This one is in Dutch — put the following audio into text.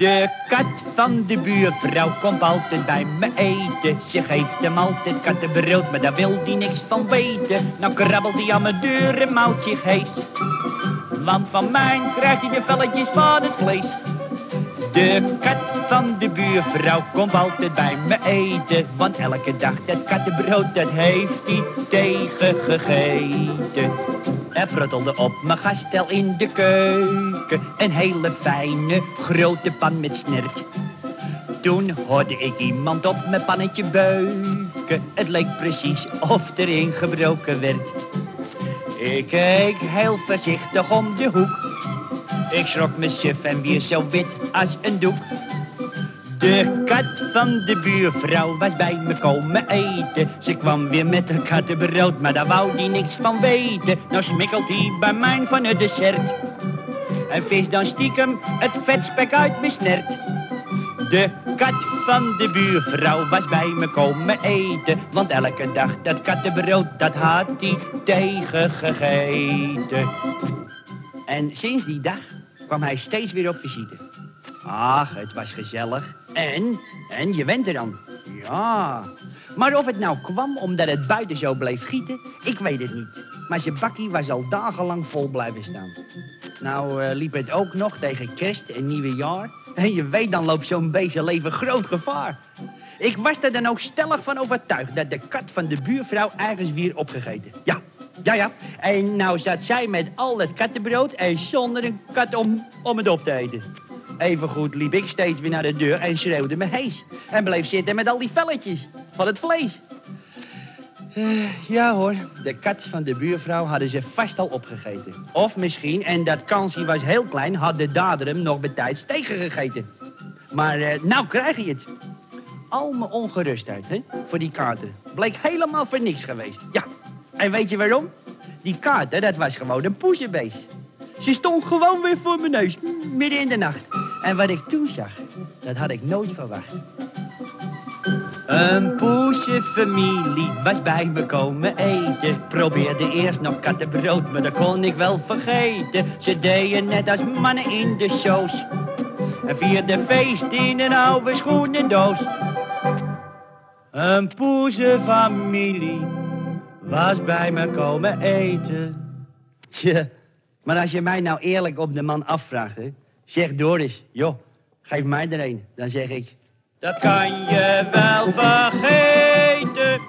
De kat van de buurvrouw komt altijd bij me eten. Ze geeft hem altijd kattenbrood, maar daar wil die niks van weten. Nou krabbelt hij aan mijn deur en mouwt zich hees. Want van mij krijgt hij de velletjes van het vlees. De kat van de buurvrouw komt altijd bij me eten. Want elke dag dat kattenbrood, dat heeft hij tegengegeten. Er pruttelde op mijn gastel in de keuken. Een hele fijne grote pan met snert. Toen hoorde ik iemand op mijn pannetje beuken. Het leek precies of er ingebroken werd. Ik keek heel voorzichtig om de hoek. Ik schrok me suf en weer zo wit als een doek. De kat van de buurvrouw was bij me komen eten. Ze kwam weer met een kattenbrood, maar daar wou die niks van weten. Nou smikkelt hij bij mijn van het dessert. En vis dan stiekem het vetspek uit mijn snert. De kat van de buurvrouw was bij me komen eten. Want elke dag dat kattenbrood, dat had hij tegengegeten. En sinds die dag kwam hij steeds weer op visite. Ach, het was gezellig. En, en je went er dan. Ja. Maar of het nou kwam omdat het buiten zo bleef gieten, ik weet het niet. Maar zijn bakkie was al dagenlang vol blijven staan. Nou eh, liep het ook nog tegen kerst en nieuwejaar. En je weet, dan loopt zo'n leven groot gevaar. Ik was er dan ook stellig van overtuigd dat de kat van de buurvrouw ergens weer opgegeten. Ja, ja, ja. En nou zat zij met al het kattenbrood en zonder een kat om, om het op te eten. Evengoed liep ik steeds weer naar de deur en schreeuwde me hees. En bleef zitten met al die velletjes van het vlees. Eh, ja hoor, de kat van de buurvrouw hadden ze vast al opgegeten. Of misschien, en dat kansje was heel klein, had de dader hem nog betijds tegengegeten. Maar uh, nou krijg je het. Al mijn ongerustheid hè, voor die kaarten bleek helemaal voor niks geweest. Ja, en weet je waarom? Die kaarten, dat was gewoon een poezenbeest. Ze stond gewoon weer voor mijn neus, midden in de nacht. En wat ik toen zag, dat had ik nooit verwacht. Een poesenfamilie was bij me komen eten. Probeerde eerst nog kattenbrood, maar dat kon ik wel vergeten. Ze deden net als mannen in de shows. En vierden feest in een oude schoenendoos. Een poesenfamilie was bij me komen eten. Tje, maar als je mij nou eerlijk op de man afvraagt, hè, zeg Doris, joh, geef mij er een. Dan zeg ik, dat kan je wel vergeten.